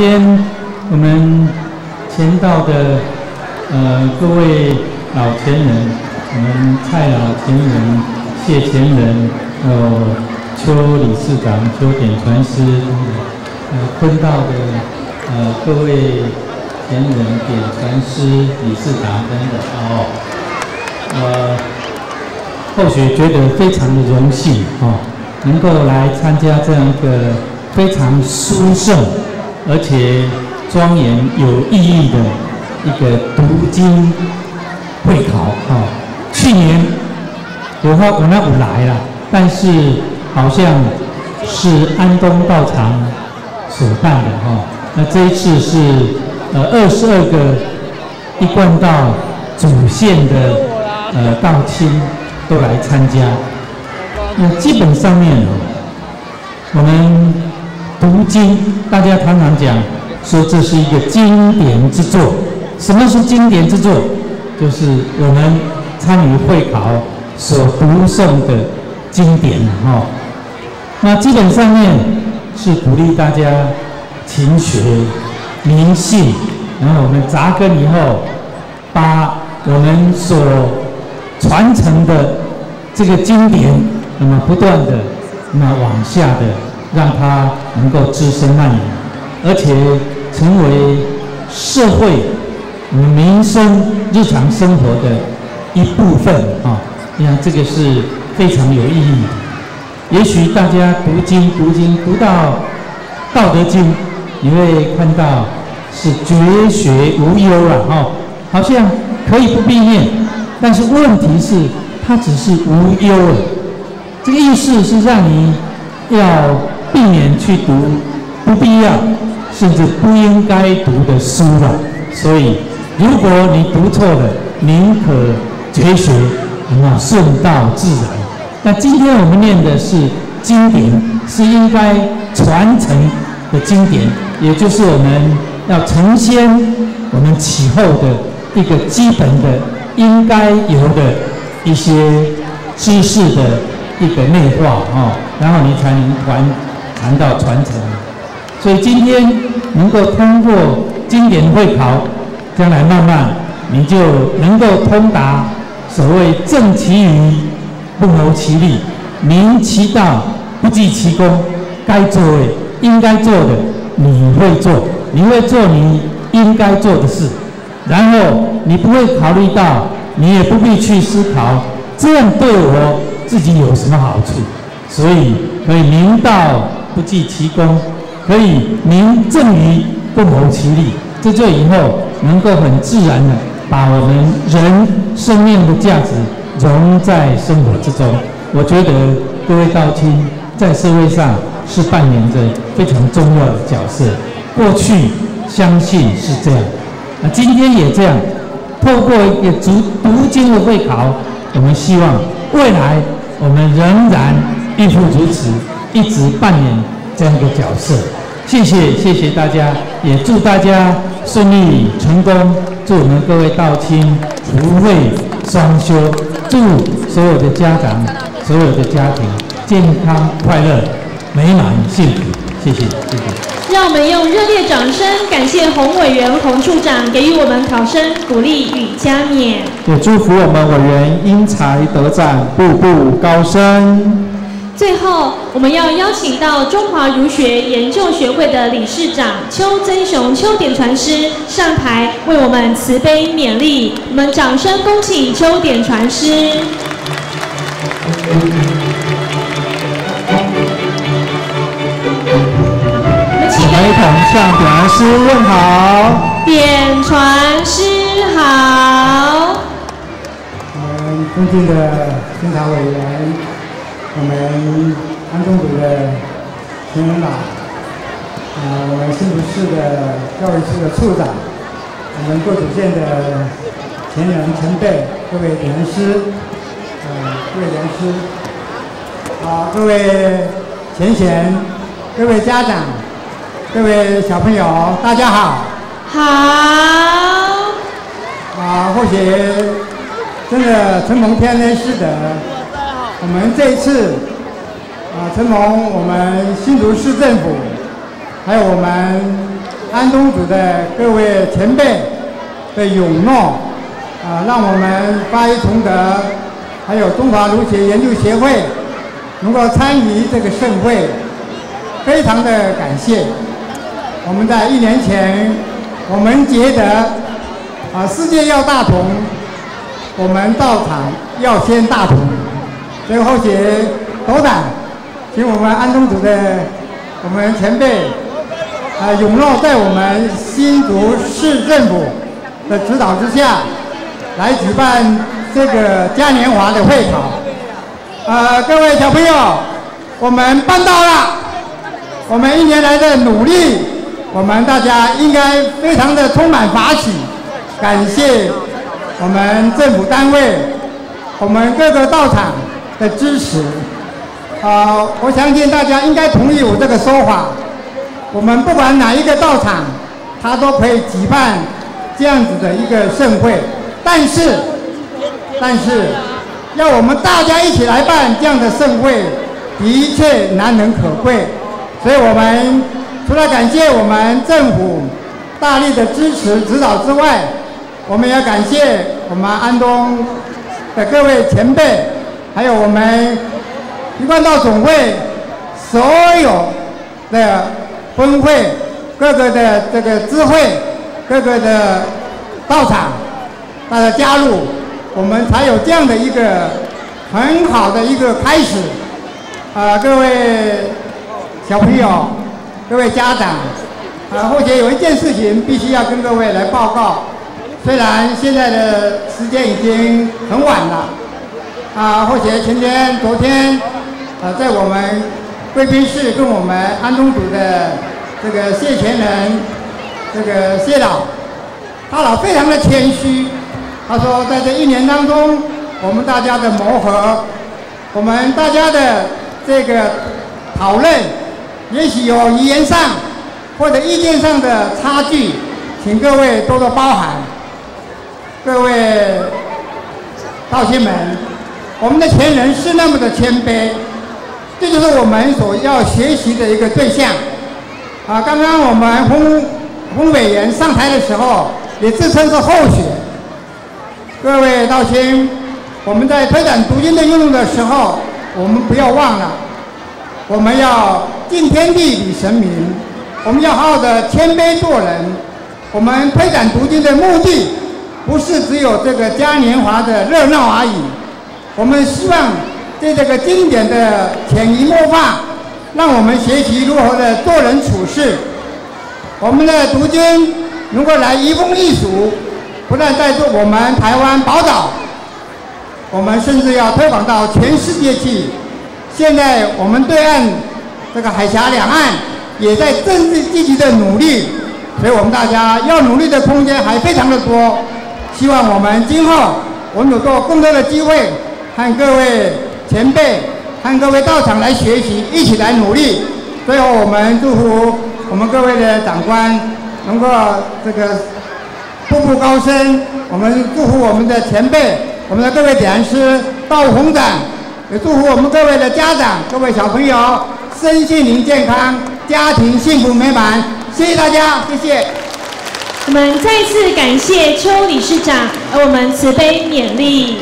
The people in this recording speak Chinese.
今天我们前道的呃各位老前人，我们蔡老前人、谢前人，还有邱理事长、邱典传师，呃坤道的呃各位前人、典传师、理事长等等哦，呃，或许觉得非常的荣幸哦，能够来参加这样一个非常殊胜。而且庄严有意义的一个读经会考啊！去年有话我那有来了，但是好像是安东道场所办的哈。那这一次是呃二十二个一贯道主线的呃道亲都来参加。那基本上面我们。读经，大家常常讲说这是一个经典之作。什么是经典之作？就是我们参与会考所读诵的经典哈。那基本上面是鼓励大家勤学、明信，然后我们扎根以后，把我们所传承的这个经典，那么不断的那往下的。让它能够滋生蔓延，而且成为社会、民生、日常生活的一部分啊！你看，这个是非常有意义。也许大家读经、读经读到《道德经》，你会看到是绝学无忧了哈，好像可以不必念，但是问题是它只是无忧了。这个意思是让你要。避免去读不必要甚至不应该读的书了。所以，如果你读错了，宁可绝学，那顺道自然。那今天我们念的是经典，是应该传承的经典，也就是我们要承先我们启后的一个基本的应该有的一些知识的一个内化啊，然后你才能传。谈到传承，所以今天能够通过经典会考，将来慢慢你就能够通达所谓正其余，不谋其利，明其道，不计其功。该做的、应该做的，你会做，你会做你应该做的事，然后你不会考虑到，你也不必去思考这样对我自己有什么好处，所以可以明道。不计其功，可以名正于共谋其利，这就以后能够很自然的把我们人生命的价值融在生活之中。我觉得各位道亲在社会上是扮演着非常重要的角色。过去相信是这样，那今天也这样。透过一个读读经的会考，我们希望未来我们仍然亦复如此。一直扮演这样一个角色，谢谢谢谢大家，也祝大家顺利成功，祝我们各位道亲福慧双修，祝所有的家长、所有的家庭健康快乐、美满幸福，谢谢谢谢。让我们用热烈掌声感谢洪委员、洪处长给予我们考生鼓励与加冕，也祝福我们委员因才得展，步步高升。最后，我们要邀请到中华儒学研究学会的理事长邱增雄邱典传师上台为我们慈悲勉励。我们掌声恭请邱典传师。我们一同向典传师问好。典传师好。我们尊敬的监察委员。我们安中组的陈元老，啊，我们新竹市的教育处的处长，我们各组县的前人前辈，各位莲师，呃，各位莲师，好，各位前贤，各位家长，各位小朋友，大家好。好。啊，或许真的承蒙天恩师德。我们这一次啊，承蒙我们新竹市政府，还有我们安东组的各位前辈的允诺，啊，让我们八一崇德，还有中华儒学研究协会能够参与这个盛会，非常的感谢。我们在一年前，我们觉得啊，世界要大同，我们到场要先大同，最后请斗胆，请我们安东组的我们前辈啊，永乐在我们新竹市政府的指导之下，来举办这个嘉年华的会考。啊，各位小朋友，我们办到了，我们一年来的努力。我们大家应该非常的充满法喜，感谢我们政府单位、我们各个道场的支持。好，我相信大家应该同意我这个说法。我们不管哪一个道场，他都可以举办这样子的一个盛会，但是，但是要我们大家一起来办这样的盛会，的确难能可贵。所以我们。除了感谢我们政府大力的支持指导之外，我们也感谢我们安东的各位前辈，还有我们一贯道总会所有的分会、各个的这个支会、各个的道场，大家加入，我们才有这样的一个很好的一个开始。啊，各位小朋友。各位家长，啊，或者有一件事情必须要跟各位来报告。虽然现在的时间已经很晚了，啊，或者前天、昨天，啊，在我们贵宾室跟我们安东组的这个谢。前人，这个谢老，他老非常的谦虚，他说在这一年当中，我们大家的磨合，我们大家的这个讨论。也许有语言上或者意见上的差距，请各位多多包涵。各位道亲们，我们的前人是那么的谦卑，这就是我们所要学习的一个对象。啊，刚刚我们洪洪委员上台的时候，也自称是后学。各位道亲，我们在推展读经的运动的时候，我们不要忘了。我们要敬天地礼神明，我们要好好的谦卑做人。我们推展读经的目的，不是只有这个嘉年华的热闹而已。我们希望对这个经典的潜移默化，让我们学习如何的做人处事。我们的读经如果来移风易俗，不但在做我们台湾宝岛，我们甚至要推广到全世界去。现在我们对岸这个海峡两岸也在正式积极的努力，所以我们大家要努力的空间还非常的多。希望我们今后我们有做更多的机会，和各位前辈、和各位到场来学习，一起来努力。最后，我们祝福我们各位的长官能够这个步步高升。我们祝福我们的前辈，我们的各位点师到红展。也祝福我们各位的家长、各位小朋友身心灵健康，家庭幸福美满。谢谢大家，谢谢。我们再次感谢邱理事长，而我们慈悲勉励。